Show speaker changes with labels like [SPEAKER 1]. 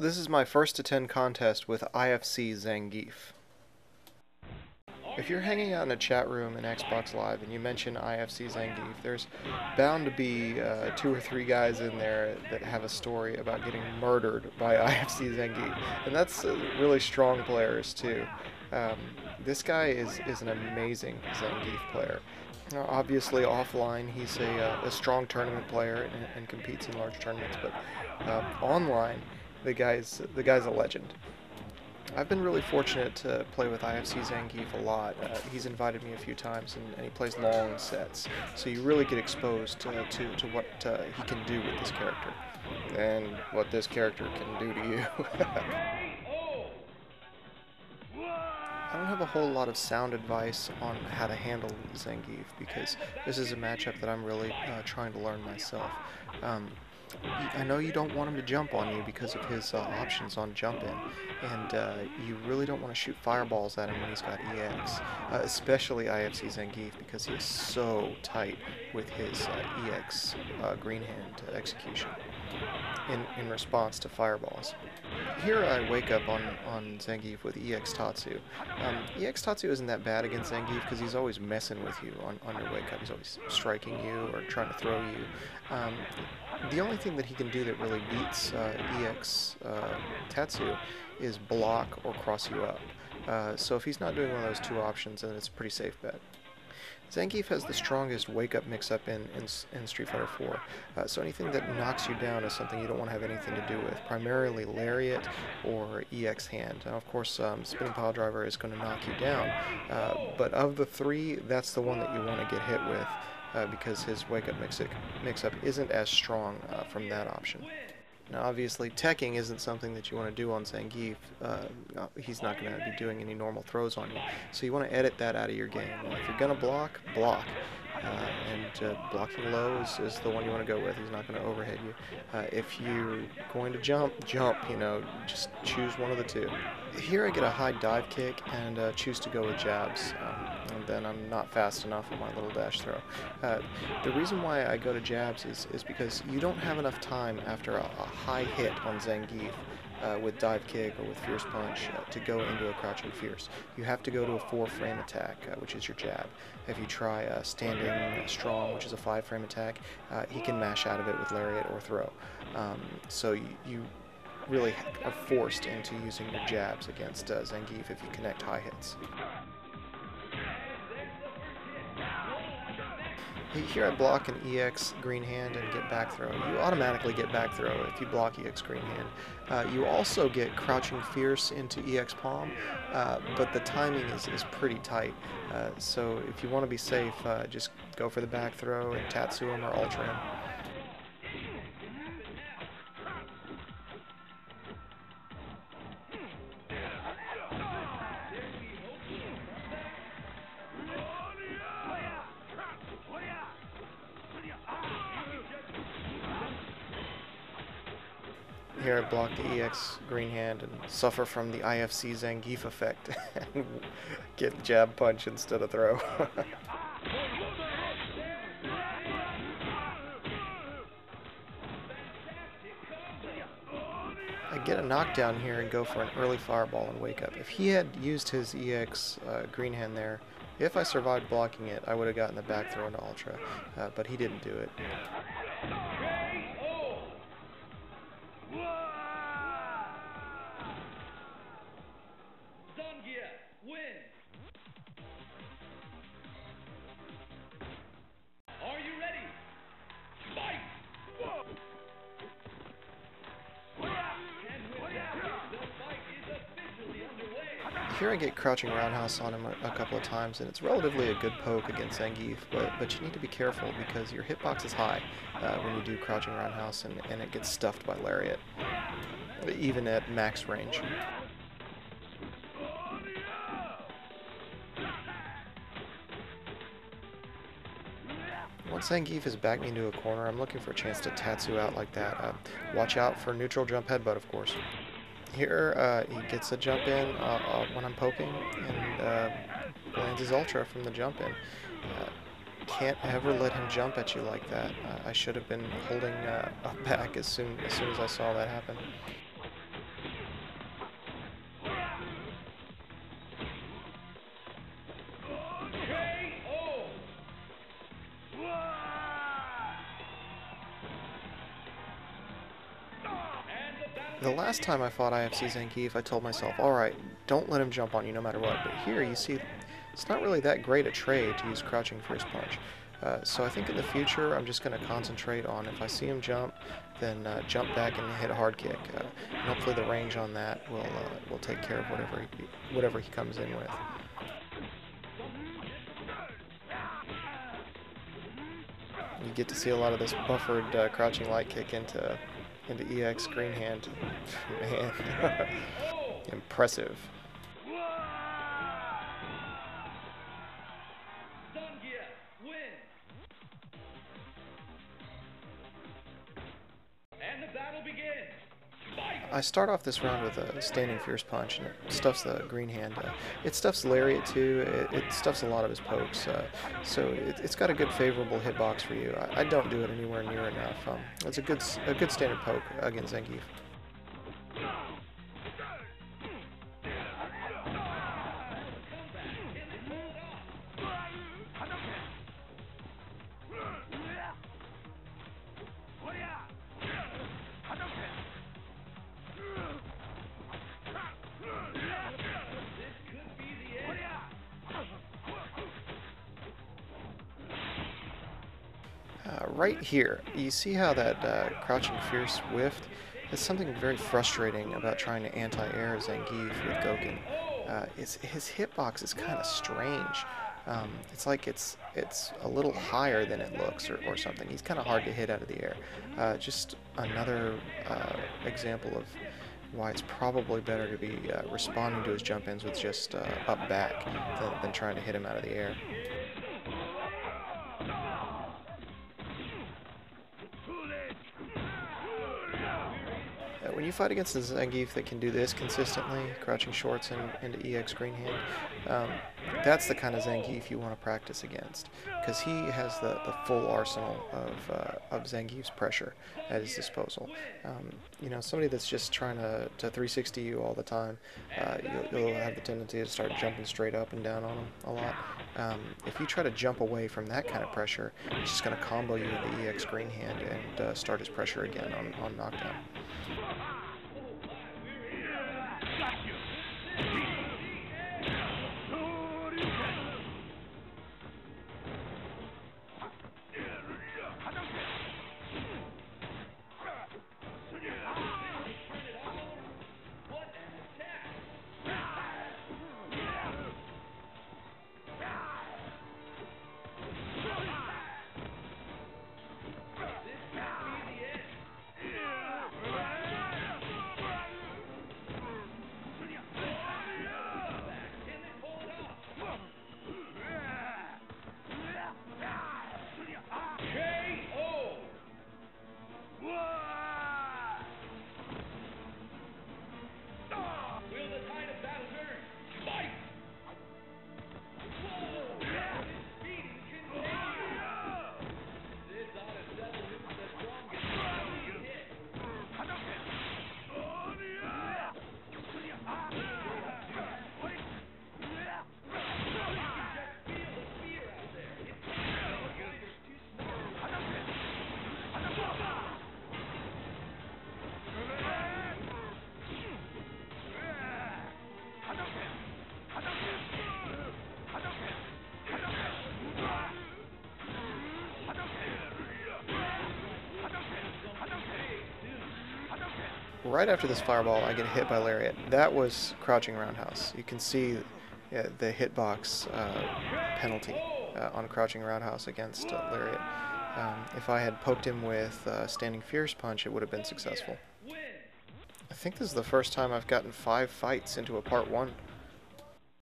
[SPEAKER 1] This is my first to 10 contest with IFC Zangief. If you're hanging out in a chat room in Xbox Live and you mention IFC Zangief, there's bound to be uh, two or three guys in there that have a story about getting murdered by IFC Zangief. And that's uh, really strong players too. Um, this guy is, is an amazing Zangief player. Now, obviously, offline, he's a, uh, a strong tournament player and, and, competes in large tournaments, but uh, online, the guy's the guy's a legend. I've been really fortunate to play with IFC Zangief a lot. Uh, he's invited me a few times, and, and, he plays long sets, so you really get exposed to, to, what uh, he can do with this character, and what this character can do to you. I don't have a whole lot of sound advice on how to handle Zangief because this is a matchup that I'm really uh, trying to learn myself. Um, I know you don't want him to jump on you because of his uh, options on jumping, and uh, you really don't want to shoot fireballs at him when he's got EX, uh, especially IFC Zangief because he is so tight with his uh, EX uh, green hand execution in, in response to fireballs. Here I wake up on, on Zangief with EX Tatsu. Um, EX Tatsu isn't that bad against Zangief because he's always messing with you on, on your wake up. He's always striking you or trying to throw you. Um, the only thing that he can do that really beats uh, EX uh, Tatsu is block or cross you up. Uh, so if he's not doing one of those two options, then it's a pretty safe bet. Zangief has the strongest wake-up mix-up in, in, in, Street Fighter 4, uh, so anything that knocks you down is something you don't want to have anything to do with, primarily Lariat or EX Hand. Now, of course, um, Spinning Pile Driver is going to knock you down, uh, but of the three, that's the one that you want to get hit with, uh, because his wake-up mix-up isn't as strong uh, from that option. Now, obviously, teching isn't something that you want to do on Zangief. Uh, he's not going to be doing any normal throws on you. So you want to edit that out of your game. if you're going to block, block. Uh, and uh, blocking low is, is the one you want to go with. He's not going to overhead you. Uh, if you're going to jump, jump, you know, just choose one of the two. Here I get a high dive kick and uh, choose to go with jabs. Um, and then I'm not fast enough on my little dash throw. Uh, the reason why I go to jabs is, is because you don't have enough time after a, a high hit on Zangief uh, with dive kick or with fierce punch uh, to go into a crouching fierce. You have to go to a four frame attack, uh, which is your jab. If you try uh, standing strong, which is a five frame attack, uh, he can mash out of it with lariat or throw. Um, so you, you, really are forced into using your jabs against uh, Zangief if you connect high hits. Here I block an EX green hand and get back throw. You automatically get back throw if you block EX green hand. Uh, you also get crouching fierce into EX palm, uh, but the timing is, is pretty tight. Uh, so if you want to be safe, uh, just go for the back throw and Tatsu him or Ultra him. Here I block the EX green hand and suffer from the IFC Zangief effect and get jab punch instead of throw. I get a knockdown here and go for an early fireball and wake up. If he had used his EX uh, green hand there, if I survived blocking it, I would have gotten the back throw into Ultra, uh, but he didn't do it. Whoa! Here I get crouching roundhouse on him a, a, couple of times, and it's relatively a good poke against Zangief, but, but you need to be careful because your hitbox is high uh, when you do crouching roundhouse, and, and it gets stuffed by Lariat, even at max range. Once Zangief has backed me into a corner, I'm looking for a chance to Tatsu out like that. Uh, watch out for neutral jump headbutt, of course. Here, uh, he gets a jump in uh, uh when I'm poking, and uh, lands his ultra from the jump in. Uh, can't ever let him jump at you like that. I should have been holding up back as soon as soon as I saw that happen. The last time I fought IFC Zangief, I told myself, alright, don't let him jump on you no matter what. But here, you see, it's not really that great a trade to use Crouching Fierce Punch. Uh, so I think in the future, I'm just going to concentrate on if I see him jump, then uh, jump back and hit a hard kick. Uh, and hopefully the range on that will uh, will take care of whatever he, whatever he comes in with. You get to see a lot of this buffered uh, crouching light kick into into EX green hand. Man, impressive. I start off this round with a standing fierce punch, and it stuffs the green hand. Uh, it stuffs lariat too. It, it, stuffs a lot of his pokes, uh, so it, has got a good favorable hitbox for you. I, I, don't do it anywhere near enough. Um, it's a good a good standard poke against Zangief. Right here, you see how that uh, Crouching Fierce whiffed? There's something very frustrating about trying to anti-air Zangief with Gouken. Uh, his hitbox is kind of strange. Um, it's like it's it's a little higher than it looks or, or something. He's kind of hard to hit out of the air. Uh, just another uh, example of why it's probably better to be uh, responding to his jump ins with just uh, up back than, than trying to hit him out of the air. When you fight against a Zangief that can do this consistently, crouching shorts and into EX green hand, um, that's the kind of Zangief you want to practice against because he has the, the full arsenal of, uh, of Zangief's pressure at his disposal. Um, you know, somebody that's just trying to, to 360 you all the time, uh, you'll, you'll, have the tendency to start jumping straight up and down on him a lot. Um, if you try to jump away from that kind of pressure, it's just going to combo you with the EX green hand and uh, start his pressure again on, on knockdown. Right after this fireball, I get hit by Lariat. That was crouching roundhouse. You can see yeah, the hitbox uh, penalty uh, on crouching roundhouse against uh, Lariat. Um, if I had poked him with uh, standing fierce punch, it would have been successful. I think this is the first time I've gotten five fights into a part one.